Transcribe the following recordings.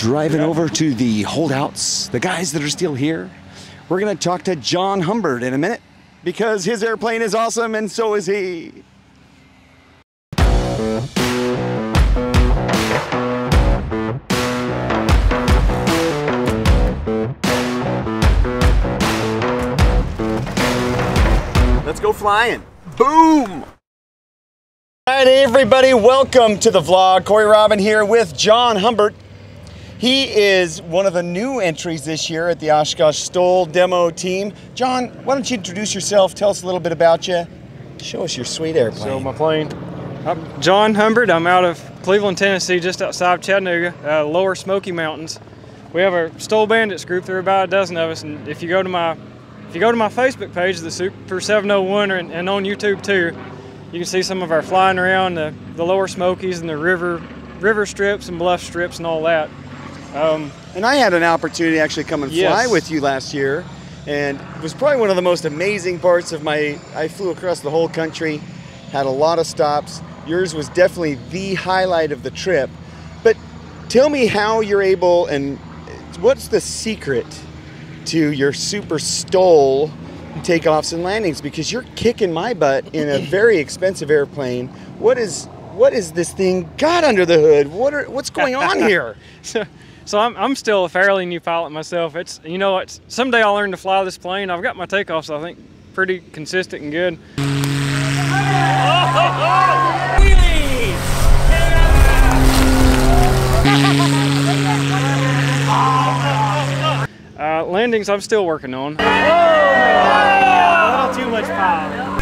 driving over to the holdouts, the guys that are still here. We're going to talk to Jon Humberd in a minute because his airplane is awesome and so is he. Let's go flying. Boom! All right, everybody, welcome to the vlog. Cory Robin here with Jon Humberd. He is one of the new entries this year at the Oshkosh STOL demo team. Jon, why don't you introduce yourself? Tell us a little bit about you. Show us your sweet airplane. So my plane. I'm Jon Humberd. I'm out of Cleveland, Tennessee, just outside of Chattanooga, uh, Lower Smoky Mountains. We have a STOL Bandits group. There are about a dozen of us, and if you go to my if you go to my Facebook page, the Super 701, and, and on YouTube too, you can see some of our flying around the, the Lower Smokies and the river river strips and bluff strips and all that. Um, and I had an opportunity to actually come and Yes. fly with you last year, and it was probably one of the most amazing parts of my. I flew across the whole country, had a lot of stops. Yours was definitely the highlight of the trip. But tell me how you're able and what's the secret to your super STOL takeoffs and landings because you're kicking my butt in a very expensive airplane. What is what is this thing got under the hood? What are what's going on here? so, so I'm, I'm still a fairly new pilot myself. It's you know it's someday I'll learn to fly this plane. I've got my takeoffs I think pretty consistent and good. Uh, landings I'm still working on. A little too much power.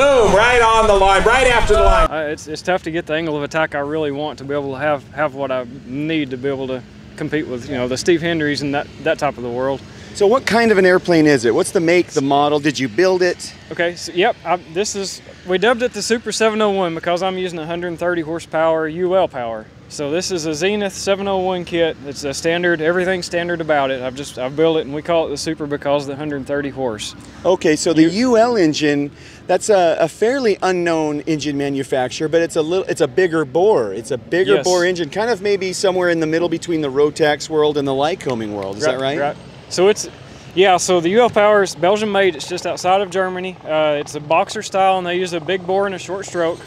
Boom, right on the line, right after the line. Uh, it's, it's tough to get the angle of attack I really want to be able to have have what I need to be able to compete with you know the Steve Henrys and that that type of the world. So what kind of an airplane is it? What's the make, the model? Did you build it? Okay, so yep, I, this is we dubbed it the Super 701 because I'm using 130 horsepower UL power. So this is a Zenith 701 kit. It's a standard, everything standard about it. I've just I've built it and we call it the Super because of the 130 horse. Okay, so the UL engine, that's a, a fairly unknown engine manufacturer, but it's a little it's a bigger bore. It's a bigger Yes. bore engine, kind of maybe somewhere in the middle between the Rotax world and the Lycoming world. Is that right? So it's, yeah, so the UL Power is Belgian made. It's just outside of Germany. Uh, it's a boxer style and they use a big bore and a short stroke.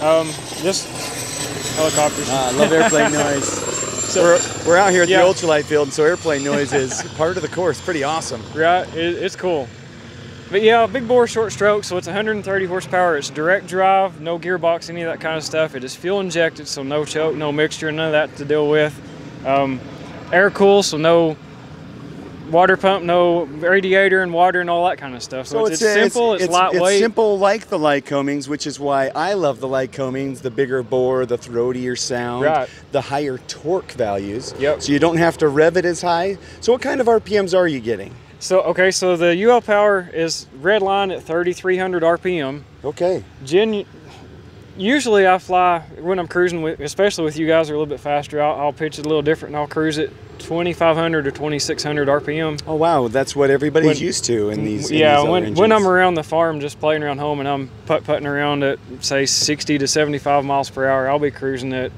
Um, this helicopters. Ah, I love airplane noise. So we're, we're out here at Yeah. the ultralight field, and so airplane noise is part of the course. Pretty awesome. Right, it, it's cool. But yeah, big bore, short stroke, so it's 130 horsepower. It's direct drive, no gearbox, any of that kind of stuff. It is fuel injected, so no choke, no mixture, none of that to deal with. Um, air cool, so no water pump, no radiator and water and all that kind of stuff. So, it's, it's uh, simple, it's, lightweight. It's simple like the Light Lycomings, which is why I love the Light Lycomings, the bigger bore, the throatier sound, Right. the higher torque values. Yep. So you don't have to rev it as high. So what kind of RPMs are you getting? So okay, so the UL power is red line at 3,300 RPM. Okay. Gen, usually I fly when I'm cruising with, especially with you guys are a little bit faster. I'll, I'll pitch it a little different and I'll cruise it 2,500 or 2,600 RPM. Oh wow, that's what everybody's When- used to in these. in yeah, these when when I'm around the farm, just playing around home, and I'm putt putting around at say 60 to 75 miles per hour, I'll be cruising at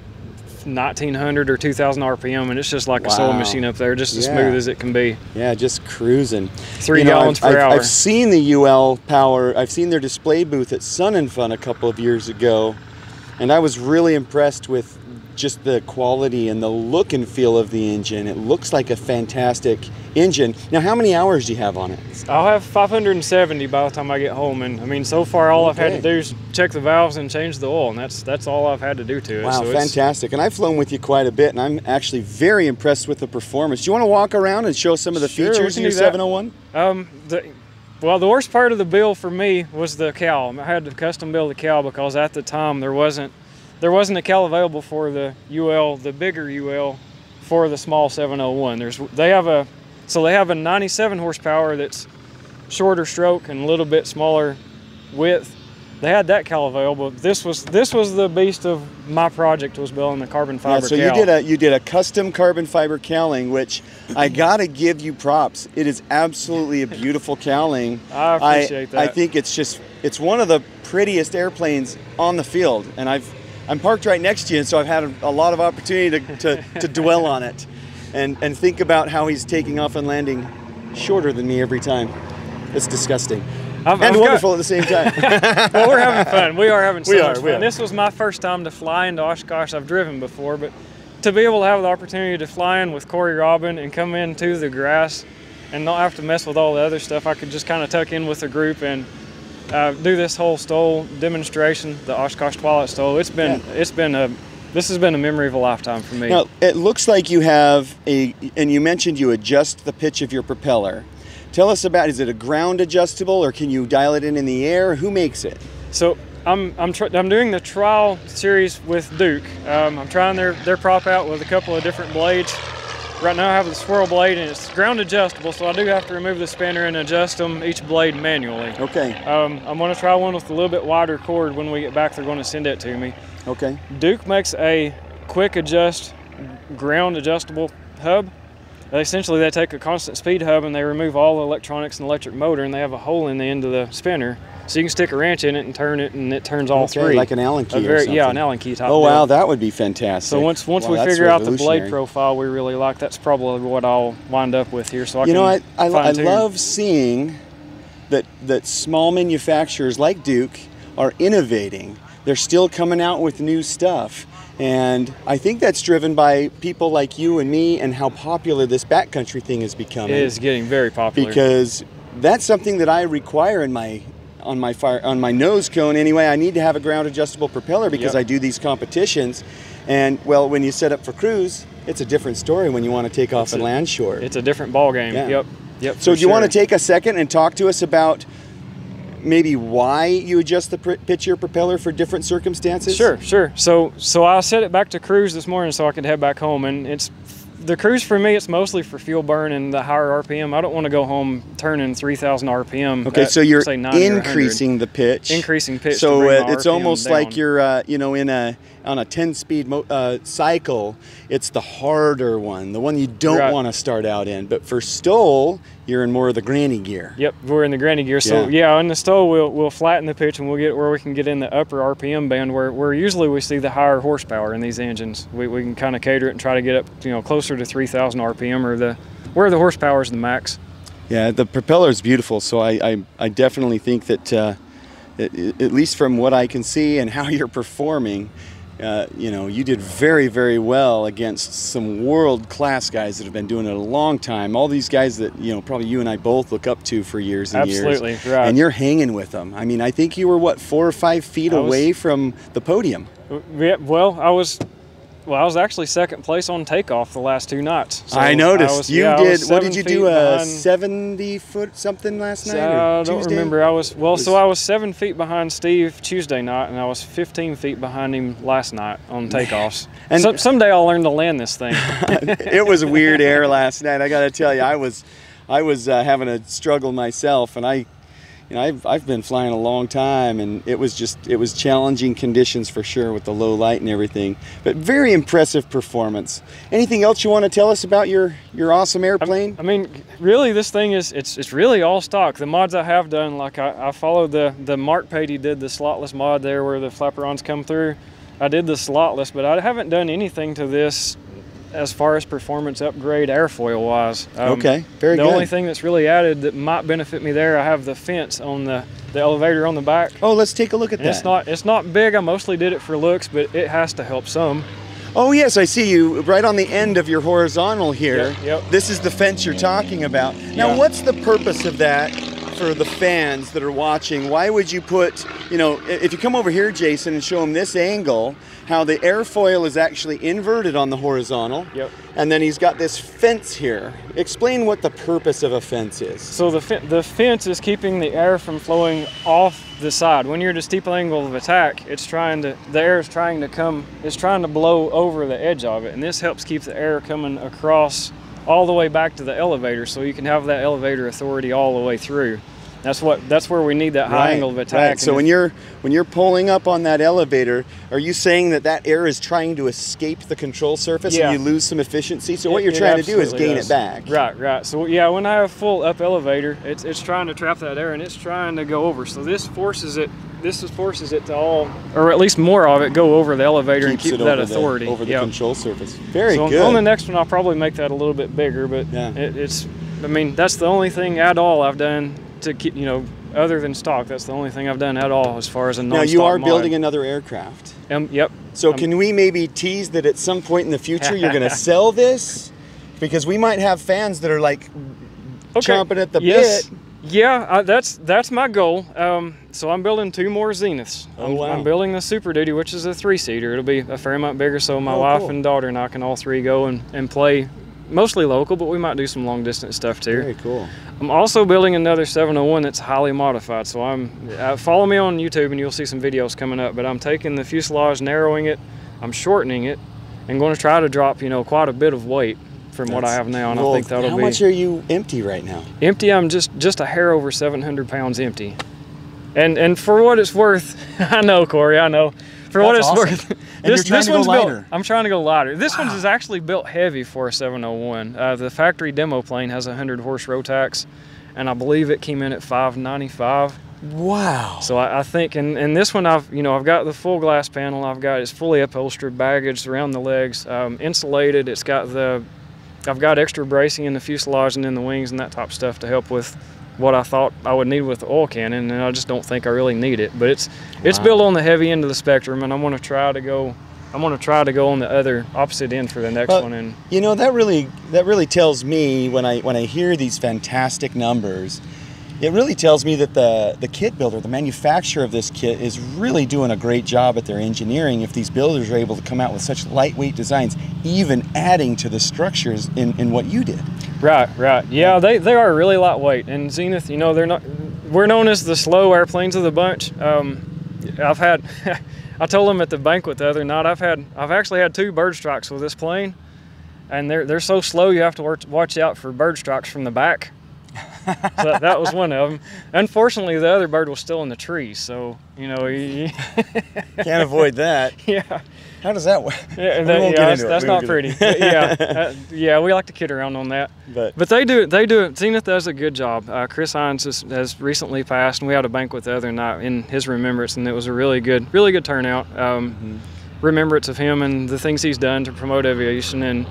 1900 or 2000 RPM, and it's just like a sewing machine up there, just as Yeah. smooth as it can be. Yeah, just cruising. Three You know, gallons I've, per I've, hour. I've seen the UL Power. I've seen their display booth at Sun and Fun a couple of years ago, and I was really impressed with just the quality and the look and feel of the engine. It looks like a fantastic engine. Now, how many hours do you have on it? I'll have 570 by the time I get home, and I mean, so far all I've had to do is check the valves and change the oil, and that's that's all I've had to do to it. Wow, so it's- fantastic. And I've flown with you quite a bit, and I'm actually very impressed with the performance. Do you want to walk around and show some of the Sure, features in your 701? Um, the, well, the worst part of the bill for me was the cowl. I had to custom build the cowl because at the time there wasn't there wasn't a cowl available for the UL, the bigger UL, for the small 701. There's they have a so they have a 97 horsepower that's shorter stroke and a little bit smaller width. They had that cowl available. This was this was the beast of my project was building the carbon Yeah, fiber so you did a you did a custom carbon fiber cowling, which I gotta give you props. It is absolutely a beautiful cowling. I appreciate I that. I think it's just it's one of the prettiest airplanes on the field, and I've I'm parked right next to you, and so I've had a, a lot of opportunity to, to, to dwell on it and, and think about how he's taking off and landing shorter than me every time. It's disgusting. I've- and I've wonderful got- at the same time. well, we're having fun. We are having so We much are, fun. are. This was my first time to fly into Oshkosh. I've driven before, but to be able to have the opportunity to fly in with Cory Robin and come into the grass and not have to mess with all the other stuff, I could just kind of tuck in with the group and uh, do this whole STOL demonstration, the Oshkosh Twilight STOL. It's been it's been a this has been a memory of a lifetime for me. Now, it looks like you have a, and you mentioned you adjust the pitch of your propeller. Tell us about, is it a ground adjustable or can you dial it in in the air? Who makes it? So I'm I'm I'm doing the trial series with Duc. Um, I'm trying their their prop out with a couple of different blades. Right now I have the swirl blade and it's ground adjustable, so I do have to remove the spinner and adjust them each blade manually. Okay, Um, I'm going to try one with a little bit wider chord when we get back. They're going to send it to me. Okay. Duc makes a quick adjust ground adjustable hub. Essentially, they take a constant speed hub and they remove all the electronics and electric motor, and they have a hole in the end of the spinner, so you can stick a wrench in it and turn it, and it turns all Okay, three. like an Allen key very, yeah, an Allen key type. Oh wow, that would be fantastic. So once once Wow, we figure out the blade profile we really like, that's probably what I'll wind up with here. So I can you know, I, I, I love seeing that that small manufacturers like Duc are innovating. They're still coming out with new stuff. And I think that's driven by people like you and me and how popular this backcountry thing is becoming. It is getting very popular. because that's something that I require in my on my fire on my nose cone anyway. I need to have a ground adjustable propeller because Yep. I do these competitions. And well, when you set up for cruise, it's a different story when you want to take off It's and a- land short. it's a different ball game. Yeah. Yep. Yep. So do you want to take a second and talk to us about maybe why you adjust the pitch of your propeller for different circumstances? Sure, sure. So so I set it back to cruise this morning so I could head back home, and it's the cruise for me. It's mostly for fuel burn and the higher RPM. I don't want to go home turning 3,000 RPM. Okay, at, so you're say 90 or 100. increasing the pitch. Increasing pitch So uh, it's almost like you're, uh, you know, in a on a 10-speed mo- uh, cycle. It's the harder one, the one you don't Right. want to start out in. But for STOL, you're in more of the granny gear. Yep, we're in the granny gear. So Yeah. yeah, in the STOL, we'll we'll flatten the pitch and we'll get where we can get in the upper RPM band where, where usually we see the higher horsepower in these engines. We, we can kind of cater it and try to get up you know closer to 3,000 RPM or the where the horsepower is the max. Yeah, the propeller is beautiful. So I, I, I definitely think that, uh, at least from what I can see and how you're performing, uh, you know, you did very, very well against some world class guys that have been doing it a long time. All these guys that, you know, probably you and I both look up to for years and years. Absolutely, right. And you're hanging with them. I mean, I think you were, what, four or five feet I was- away from the podium. Yeah, well, I was, well, I was actually second place on takeoff the last two nights. So I noticed. was- you yeah, did, what did you do, a behind- 70 foot something last night? I don't Tuesday? remember. I was well, so I was seven feet behind Steve Tuesday night, and I was 15 feet behind him last night on takeoffs. And- And someday I'll learn to land this thing. it was weird air last night. I got to tell you, I was, I was uh, having a struggle myself, and I, you know, I've, I've been flying a long time, and it was just, it was challenging conditions for sure with the low light and everything. But very impressive performance. Anything else you want to tell us about your, your awesome airplane? I mean, really, this thing is it's it's really all stock. The mods I have done, like I, I followed the the Mark Patey did the slotless mod there where the flaperons come through. I did the slotless, but I haven't done anything to this as far as performance upgrade airfoil wise. Um, Okay, very the good. The only thing that's really added that might benefit me there, I have the fence on the the elevator on the back. oh, let's take a look at And that. it's not it's not big. I mostly did it for looks, but it has to help some. Oh yes, I see you right on the end of your horizontal here. Yep, yep. This is the fence you're talking about. Now, Yeah. what's the purpose of that for the fans that are watching? Why would you put, you know, if you come over here, Jason, and show them this angle, how the airfoil is actually inverted on the horizontal, Yep. and then he's got this fence here. Explain what the purpose of a fence is. So the the fence is keeping the air from flowing off the side. When you're at a steep angle of attack, it's trying to the air is trying to come it's trying to blow over the edge of it, and this helps keep the air coming across all the way back to the elevator, so you can have that elevator authority all the way through. That's what that's where we need that high angle of attack. right. So when you're when you're pulling up on that elevator, are you saying that that air is trying to escape the control surface Yeah. and you lose some efficiency? So what you're trying to do is gain does. it back. Right, right. So yeah, when I have full up elevator, it's it's trying to trap that air and it's trying to go over. So this forces it this is forces it to all, or at least more of it, go over the elevator Keeps and keep it that over the- authority. over the Yep. control surface. Very so good. on the next one, I'll probably make that a little bit bigger, but Yeah. it, it's. I mean, that's the only thing at all I've done to keep, you know, other than stock. That's the only thing I've done at all as far as a non. now you are building another aircraft. Um, yep. So Um, can we maybe tease that at some point in the future you're going to sell this? Because we might have fans that are like chomping at the yes. bit. Yeah, I, that's that's my goal. Um, so I'm building two more Zeniths. Oh, I'm, wow. I'm building the Super Duty, which is a three-seater. It'll be a fair amount bigger, so my Oh, wife cool. and daughter and I can all three go and, and play, mostly local, but we might do some long-distance stuff too. Very cool. I'm also building another 701 that's highly modified. So I'm uh, follow me on YouTube and you'll see some videos coming up. But I'm taking the fuselage, narrowing it, I'm shortening it, and going to try to drop you know quite a bit of weight from what I have now. And well, I think that'll how be How much are you empty right now? empty. I'm just just a hair over 700 pounds empty. And and for what it's worth, I know Cory, I know. For what it's awesome. worth, And you're trying to go one's lighter. built. I'm trying to go lighter. This one's is actually built heavy for a 701. Uh, the factory demo plane has a 100 horse Rotax, and I believe it came in at 595. Wow. So I, I think, and, and this one I've you know I've got the full glass panel. I've got it's fully upholstered, baggage around the legs, um, insulated. It's got the I've got extra bracing in the fuselage and in the wings and that type of stuff to help with what I thought I would need with the oil cannon, and I just don't think I really need it. But it's it's Wow. built on the heavy end of the spectrum, and I'm going to try to go. I'm going to try to go on the other opposite end for the next Well, one. And You know that really that really tells me when I when I hear these fantastic numbers, it really tells me that the the kit builder, the manufacturer of this kit, is really doing a great job at their engineering. If these builders are able to come out with such lightweight designs, even adding to the structures in, in what you did. Right, right. Yeah, they, they are really lightweight. And Zenith, you know, they're not. We're known as the slow airplanes of the bunch. Um, I've had. I told them at the banquet the other night. I've had. I've actually had two bird strikes with this plane, and they're they're so slow you have to watch, watch out for bird strikes from the back. So that, that was one of them. Unfortunately, the other bird was still in the tree. So you know, you, Can't avoid that. yeah. How does that work? Yeah, We that- won't yeah, that's, into that's We not pretty. yeah, uh, yeah, we like to kid around on that. But But they do they do it. Zenith does a good job. Uh, Chris Heintz has, has recently passed, and we had a banquet the other night in his remembrance, and it was a really good, really good turnout. Um, Mm-hmm. Remembrance of him and the things he's done to promote aviation and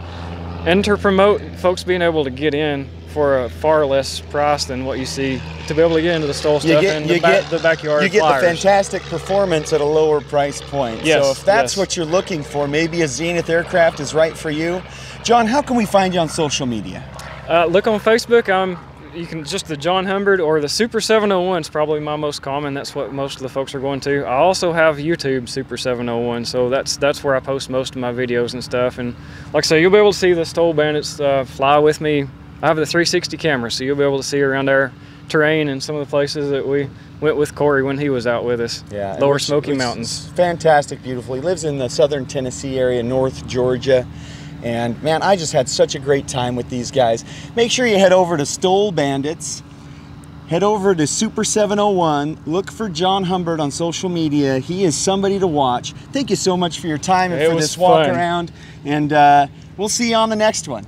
and to promote folks being able to get in for a far less price than what you see to be able to get into the STOL you stuff get and the, ba- get the backyard you get flyers. the fantastic performance at a lower price point. Yes, so if that's yes. what you're looking for, maybe a Zenith aircraft is right for you. Jon, how can we find you on social media? Uh, look on Facebook. I'm you can just the Jon Humberd or the Super 701 is probably my most common. That's what most of the folks are going to. I also have YouTube Super 701, so that's that's where I post most of my videos and stuff. And like I say, you'll be able to see the STOL Bandits uh, fly with me. I have the 360 camera, so you'll be able to see around our terrain and some of the places that we went with Cory when he was out with us. Yeah, Lower which- Smoky which Mountains. Fantastic, beautiful. He lives in the southern Tennessee area, North Georgia. And man, I just had such a great time with these guys. Make sure you head over to STOL Bandits. Head over to Super 701. Look for Jon Humberd on social media. He is somebody to watch. Thank you so much for your time and It for this walk fun. around. And uh, we'll see you on the next one.